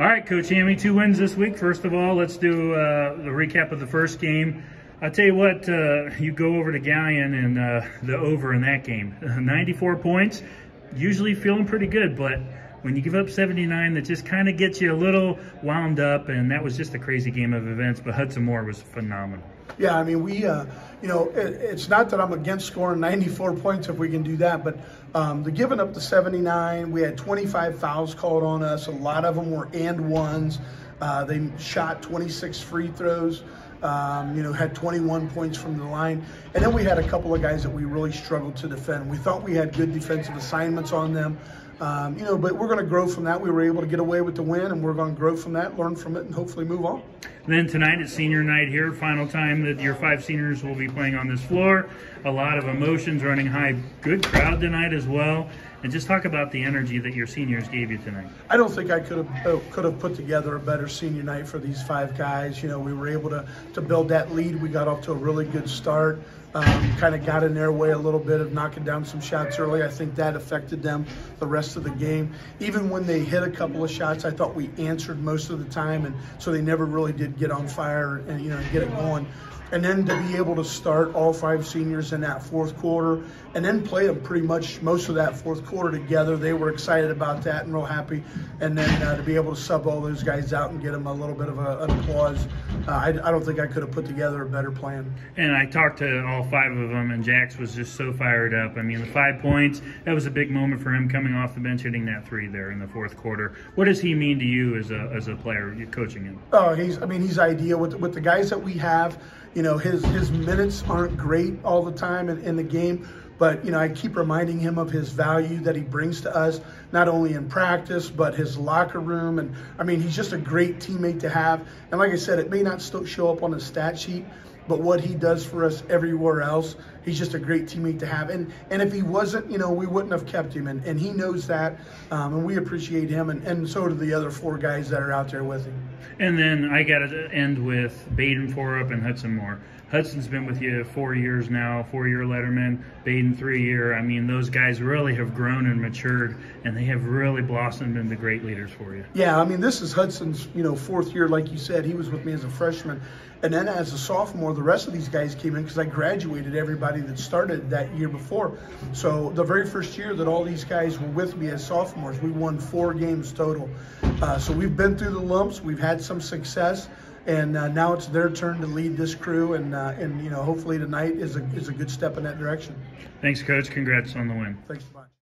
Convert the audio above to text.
All right, Coach Hammy, two wins this week. First of all, let's do uh, the recap of the first game. I'll tell you what, uh, you go over to Galion and uh, the over in that game. 94 points, usually feeling pretty good, but when you give up 79, that just kind of gets you a little wound up, and that was just a crazy game of events, but Hudson Moore was phenomenal. Yeah, I mean, we, uh, you know, it, it's not that I'm against scoring 94 points if we can do that, but um, the giving up the 79, we had 25 fouls called on us. A lot of them were and ones. Uh, they shot 26 free throws. Um, you know, had 21 points from the line. And then we had a couple of guys that we really struggled to defend. We thought we had good defensive assignments on them. Um, you know, but we're going to grow from that. We were able to get away with the win, and we're going to grow from that, learn from it, and hopefully move on. And then tonight is senior night here, final time that your five seniors will be playing on this floor. A lot of emotions running high. Good crowd tonight as well. And just talk about the energy that your seniors gave you tonight. I don't think I could have uh, could have put together a better senior night for these five guys. You know, we were able to to build that lead. We got off to a really good start. Um, kind of got in their way a little bit of knocking down some shots early. I think that affected them the rest of the game. Even when they hit a couple of shots, I thought we answered most of the time, and so they never really did get on fire and you know get it going and then to be able to start all five seniors in that fourth quarter and then play them pretty much most of that fourth quarter together. They were excited about that and real happy. And then uh, to be able to sub all those guys out and get them a little bit of a, an applause, uh, I, I, don't think I could have put together a better plan. And I talked to all five of them, and Jax was just so fired up. I mean, the five points, that was a big moment for him coming off the bench, hitting that three there in the fourth quarter. What does he mean to you as a, as a player, coaching him? Oh, he's, I mean, he's ideal with, with the guys that we have you know, his his minutes aren't great all the time in, in the game, but you know, I keep reminding him of his value that he brings to us, not only in practice but his locker room. And I mean, he's just a great teammate to have. And like I said, it may not still show up on the stat sheet, but what he does for us everywhere else, he's just a great teammate to have. And and if he wasn't, you know, we wouldn't have kept him. And, and he knows that, um, and we appreciate him, and, and so do the other four guys that are out there with him. And then I got to end with Baden Forup and Hudson Moore. Hudson's been with you four years now, four year letterman, Baden three year. I mean, those guys really have grown and matured, and they have really blossomed into great leaders for you. Yeah, I mean, this is Hudson's, you know, fourth year, like you said. He was with me as a freshman. And then as a sophomore, the rest of these guys came in because I graduated everybody that started that year before. So the very first year that all these guys were with me as sophomores, we won four games total. Uh, so we've been through the lumps. We've had some success and uh, now it's their turn to lead this crew, and uh, and you know hopefully tonight is a is a good step in that direction. Thanks, coach. Congrats on the win. Thanks much.